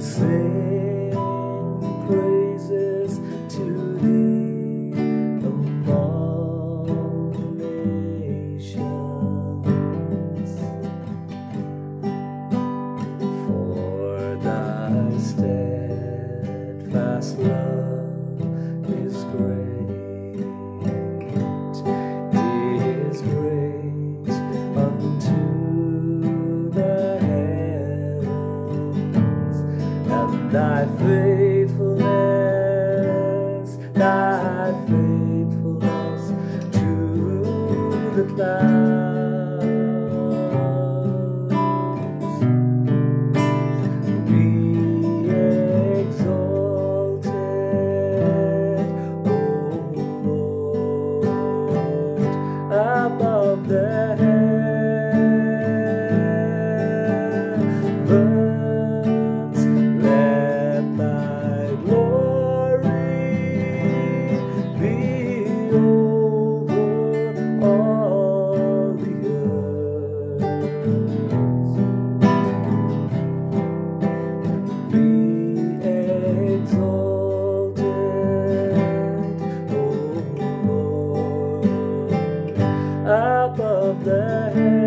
say. faithfulness, thy faithfulness to the clouds. Be exalted, O Lord, above the heavens. the head.